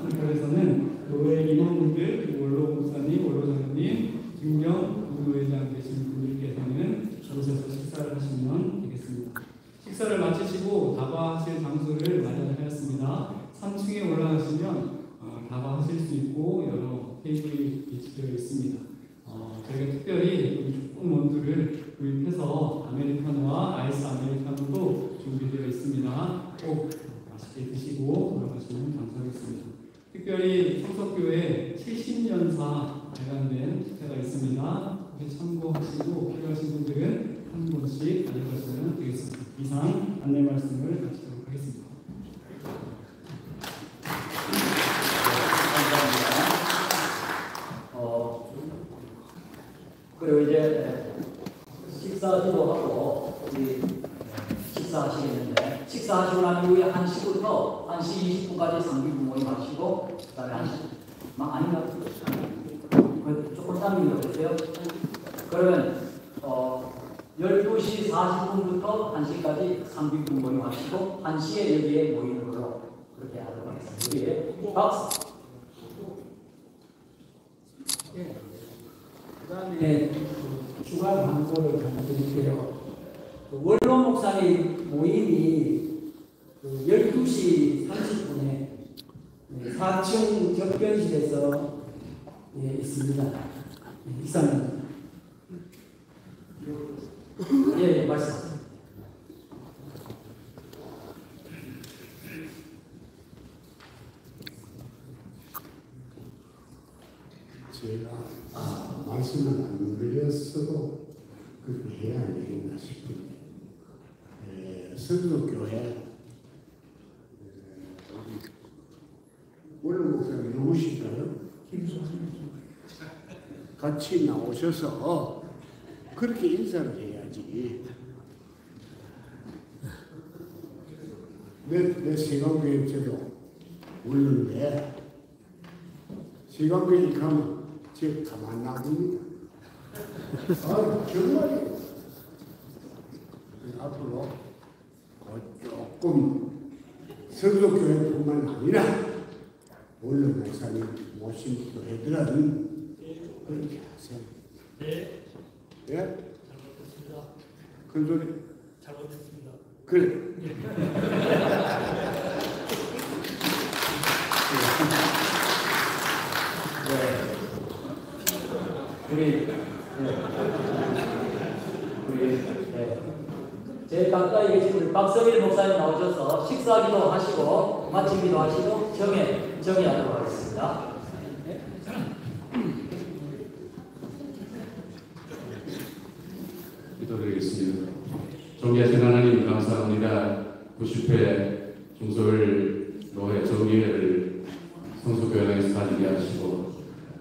S10: 한편에서는 교회 임원분들, 원로 목사님, 원로 장로님, 김경 부부회장 계신 분들께서는 이곳에서 식사를 하시면 되겠습니다. 식사를 마치시고 다과하실 장소를 마련하였습니다. 3층에 올라가시면 어, 다과하실 수 있고 여러 테이블이 배치되어 있습니다. 어, 저희가 특별히 조금 원두를 구입해서 아메리카노와 아이스 아메리카노도 준비되어 있습니다. 꼭 맛있게 드시고 돌아가시면 감사하겠습니다. 특별히 성석교회 70년사 발간된 책자가 있습니다. 참고하시고 필요하신 분들은 한 권씩 가져가시면 되겠습니다. 이상 안내 말씀을 하겠습니다.
S2: 어, 그리고 이제 식사기도 하고 우리 식사하시고 난 이후에 1시부터 1시 20분까지 상비 부모님 하시고 그 다음에 1시 막 아닌가? 그 조금 당기는 거 어때요? 그러면 어 12시 40분부터 1시까지 상비 부모님 하시고 1시에 여기에 모이는 걸로 그렇게 하도록 하겠습니다. 여기에 박스
S4: 그다음에 추가 광고를 하나 드릴게요. 그 원로 목사님 모임이 그 12시 30분에 4층 접견실에서 예, 있습니다. 예, 이상입니다.
S2: 예, 예, 말씀.
S11: 제가 아, 말씀을 안 드렸어도 그렇게 해야 되겠나 싶은데 에, 선교교회 원로 목사님 누구실까요? 같이 나오셔서 그렇게 인사를 해야지. 내, 내 세관교회 저도 올는데 세관교회 가면 제 가만 놔둡니다. 아, 정말이에요. 앞으로 그 조금 성도교회뿐만 아니라 원로 목사님 모신 교회들은 그렇게 하세요.
S7: 네,
S11: 예?
S7: 잘못했습니다.
S11: 큰 소리.
S7: 잘못했습니다.
S11: 그래.
S2: 우리 네. 우리 네. 제일 가까이 계신 박성일 목사님 나오셔서 식사기도 하시고 마치기도 하시고 정해 정의하도록 하겠습니다.
S12: 존귀하신 하나님 감사합니다. 90회 중설 노회 정의회를 성수교회에서 가지게 하시고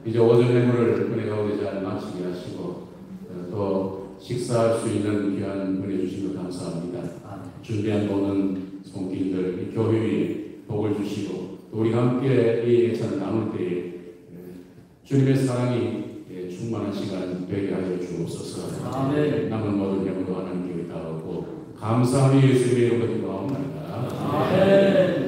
S12: 이제 오전 회무를 은혜 가운데 잘 마치게 하시고 어, 또 식사할 수 있는 귀한 은혜 주신 것 감사합니다. 준비한 모든 손길들 이 교회에 복을 주시고 또 우리 함께 이 예찬을 나눌 때에 에, 주님의 사랑이 예, 충만한 시간 되게 하여 주옵소서.
S2: 아멘.
S12: 남은 모든 영도 의하고 감사함이 예수님의 이름으로 기도하옵나이다.
S2: 아멘.